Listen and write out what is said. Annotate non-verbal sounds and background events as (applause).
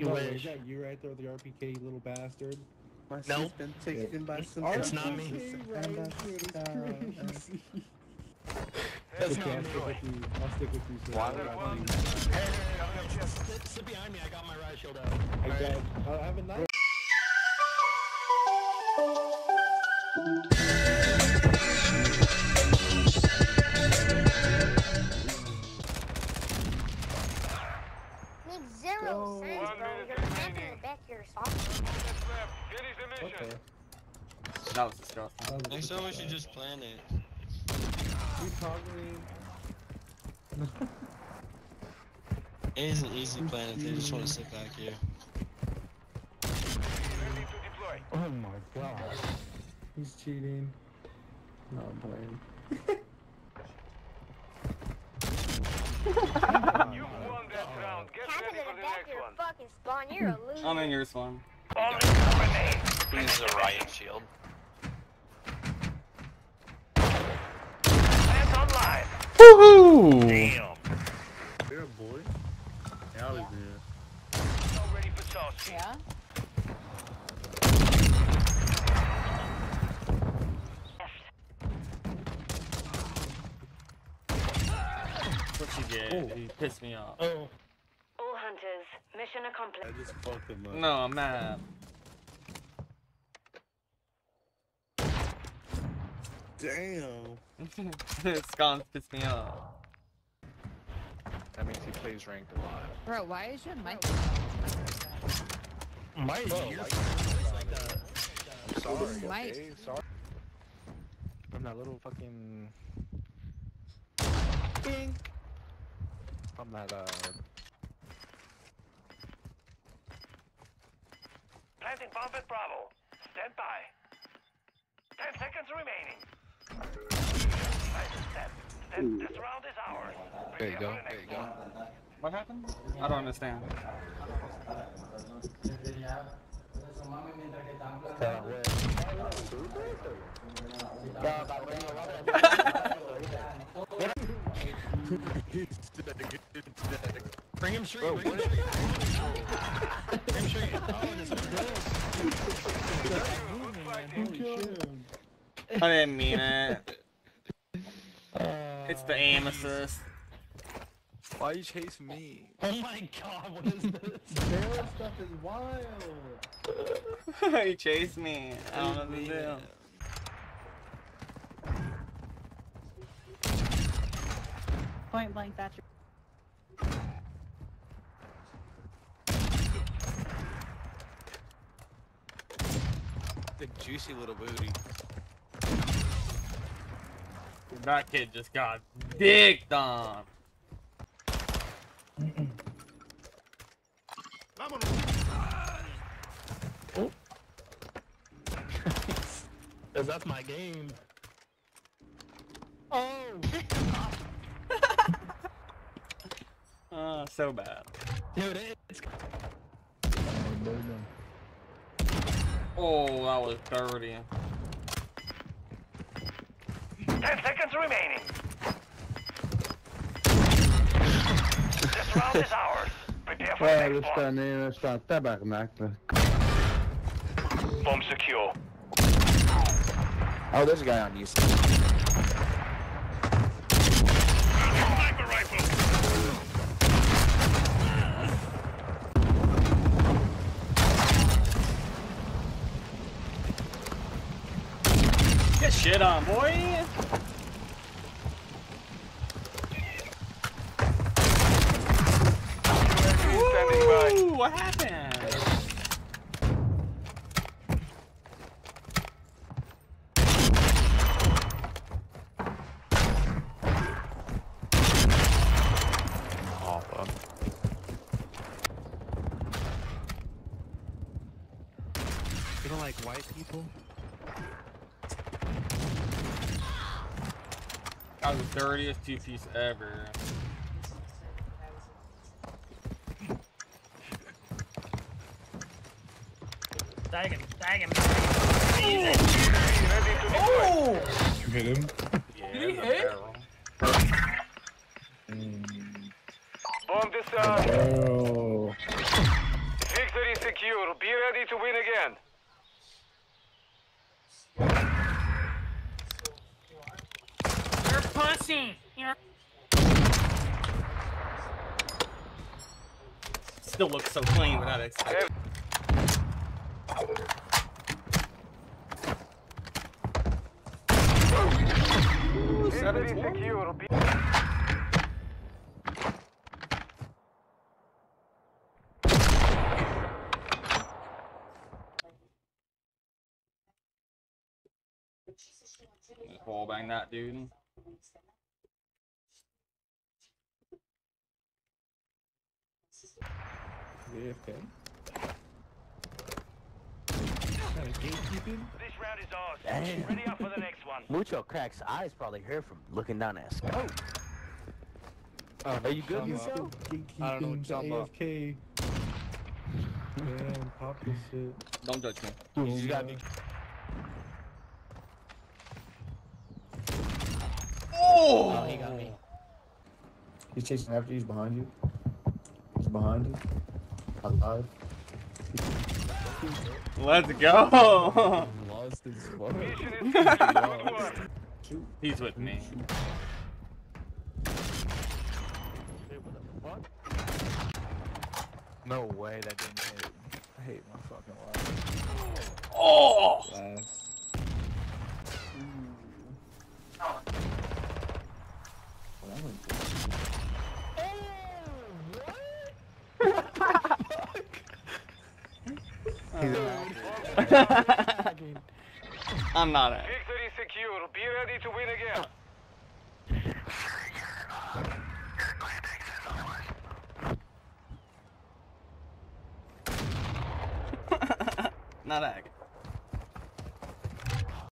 You no, wish. Is that you right there with the RPK, you little bastard? My No. shit's been taken by some. It's not me. Right there, it's crazy. That's Okay, not I'll me. stick with you. I'll stick with you. sir. Why I would got one- you. Hey, hey, hey, sit, sit behind me. I got my riot shield out. I got. I have a knife. What the? That was disgusting. That was Next just time we bad. should just plan it. You toggling. It is an easy plan if they just want to sit back here. Ready to deploy. Oh my god. He's cheating. No, I'm playing. (laughs) You won that round. Get Camping ready for the the next one. fucking spawn. You're a. I'm in your spawn. Use a riot shield. Hands online. Woohoo! Damn. You're a boy. Out of here. Now ready for sauce. Yeah? What you get? Oh. You pissed me off. Oh, All hunters, mission accomplished. I just fucked him up. No, I'm mad. Damn. (laughs) Scones pissed me off. That means he plays ranked a lot. Bro, why is your mic? my ear. like that. I'm sorry, Mike. okay? Sorry. From that little fucking... From that, uh... Planting bomb at Bravo. Stand by. Ten seconds remaining. Nice step. Then this round is ours. There you go, there you go. What happened? I don't understand. Bring him straight. Bring him straight. Bring him straight. Oh, this is good. I didn't mean it. It's the aim assist. Why you chase me? Oh my god, what is this? (laughs) Barrel stuff is wild. (laughs) he chased me. I don't know what to do. Point blank, Thatcher. The juicy little booty. That kid just got dicked on. (laughs) Cause that's my game. Oh! Oh, (laughs) so bad. Dude, it's Oh, that was dirty. Ten seconds remaining. this round is ours. Prepare for the next one. nél aztán tabernáknak. Bomb secure. Oh, there's a guy on you. Shit on, boy. Standing what happened? You don't like white people? That was the dirtiest two piece ever. Tag him, tag him. Ready to deploy. Hit him. Yeah, Did he hit? barrel. Mm. Bomb disarmed. Uh, oh. secure. Be ready to win again. Pussy. You're Still looks so clean without expecting. Very secure. Be Wall bang that dude. AFK. Kind gatekeeping. This round is ours. Damn. Ready up for the next one. (laughs) Mucho cracks eyes probably hurt from looking down that scope. Oh, Are you good, I'm, Mucho? I don't know what you're talking about. AFK. (laughs) Man, pop this shit. Don't judge me. You just gotta be. Oh! he got me. He's chasing after you. He's behind you. He's behind you. Outside. Let's go. Lost his fuck. Mission is complete. Good work. Shoot. He's with me. No way that didn't hit. I hate my fucking life. Oh! Last. Well, that went good. I'm not at. Victory secure. Be ready to win again. (laughs) not at.